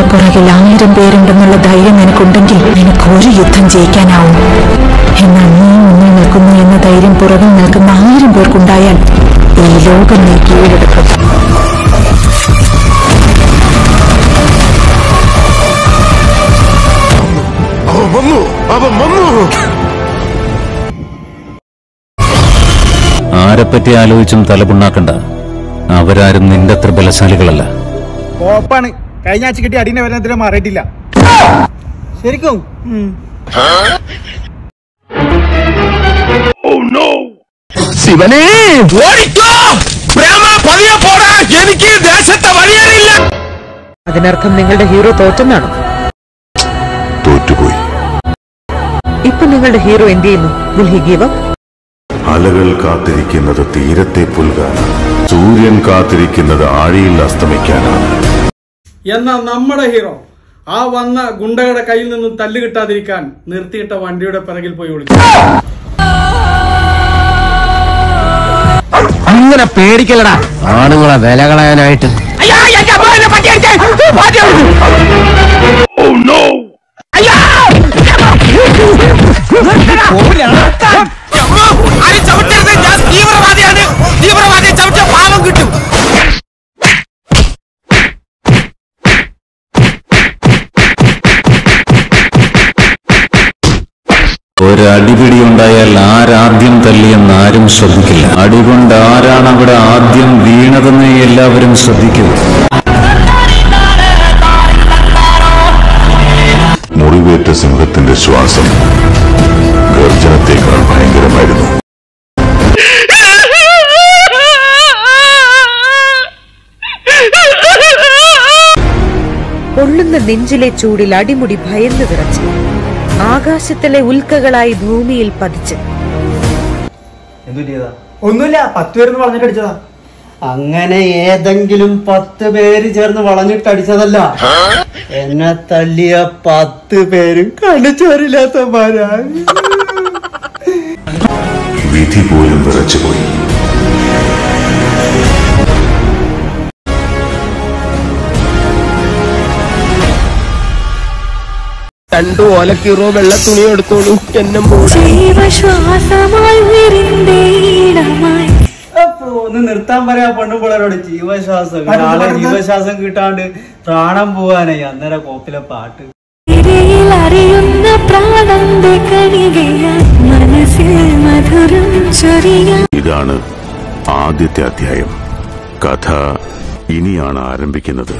നിന്റെ പുറകിൽ ആയിരം പേരുണ്ടെന്നുള്ള ധൈര്യം നിനക്കുണ്ടെങ്കിൽ നിനക്ക് ഒരു യുദ്ധം ജയിക്കാനാവും. എന്നാൽ നീ മുന്നിൽ നിൽക്കുന്നു എന്ന ധൈര്യം പുറകിൽ നിൽക്കുന്ന ആയിരം പേർക്കുണ്ടായാൽ ഈ ലോകം നീ കീഴടക്കും. അവൻ വന്നു. ആരെപ്പറ്റി ആലോചിച്ചും തലപുണ്ണാക്കണ്ട. അവരാരും നിന്റെ അത്ര ബലശാലികളല്ല. കോപ്പാണ്. കഴിഞ്ഞ ആഴ്ച കിട്ടിയ അടിന്റെ വരുന്നതിന് മാറിയിട്ടില്ല. ശരിക്കും? ശിവനേ ഓടിക്കോ. പ്രേമ പതിയെ പോടാ. എനിക്ക് ദേശത്തെ വഴിയറിയില്ല. അതിനർത്ഥം നിങ്ങളുടെ ഹീറോ തോറ്റെന്നാണ്? തോറ്റുപോയി. ഇപ്പൊ നിങ്ങളുടെ ഹീറോ എന്ത് ചെയ്യുന്നു? Will he give up. അലകൾ കാത്തിരിക്കുന്നത് തീരത്തെ പുൽകാനാണ് സൂര്യൻ കാത്തിരിക്കുന്നത് ആഴിയിൽ അസ്തമിക്കാനാണ്. എന്നാ നമ്മുടെ ഹീറോ ആ വന്ന ഗുണ്ടകളുടെ കയ്യിൽ നിന്നും തല്ല് കിട്ടാതിരിക്കാൻ നിർത്തിയിട്ട വണ്ടിയുടെ പിറകിൽ പോയി വിളിച്ചു അങ്ങനെ പേടിക്കലടാ ആണുങ്ങളെ വില കളയാനായിട്ട്. ഒരടിപിടി ഉണ്ടായാൽ ആരാദ്യം തല്ലിയെന്ന് ആരും ശ്രദ്ധിക്കില്ല. അടികൊണ്ട് ആരാണ് അവിടെ ആദ്യം വീണതെന്ന് എല്ലാവരും ശ്രദ്ധിക്കും. മുറിവേറ്റ സിംഹത്തിന്റെ ശ്വാസം ഗർജനത്തേക്കാൾ ഭയങ്കരമായിരുന്നു. പൊള്ളുന്ന നെഞ്ചിലെ ചൂടിൽ അടിമുടി ഭയന്നു വിറച്ച്. ആകാശത്തിലെ ഉൽക്കകളായി ഭൂമിയിൽ പതിച്ച്. ഒന്നുമില്ല പത്ത് പേരെന്ന് പറഞ്ഞിട്ട് അടിച്ചതാ. അങ്ങനെ ഏതെങ്കിലും പത്ത് പേര് ചേർന്ന് വളഞ്ഞിട്ടടിച്ചതല്ല എന്നെ തല്ലിയ പത്ത് പേരും കണിച്ചോരില്ലാത്തമാരാ വിധി പോലും വിറച്ചുപോയി. രണ്ടു ഓലക്കീറോ വെള്ള തുണി എടുത്തോളൂ. എന്നെ ഒന്ന് നിർത്താൻ പറയാ പെണ്ണുപിള്ളേരോട് ജീവശ്വാസം നാളെ ജീവശ്വാസം കിട്ടാണ്ട് പ്രാണം പോവാനായി അന്നേരം കോപ്പിലെ പാട്ട്. അറിയുന്ന പ്രാണന്റെ മനസ്സിൽ മധുരം ഇതാണ് ആദ്യത്തെ അധ്യായം. കഥ ഇനിയാണ് ആരംഭിക്കുന്നത്.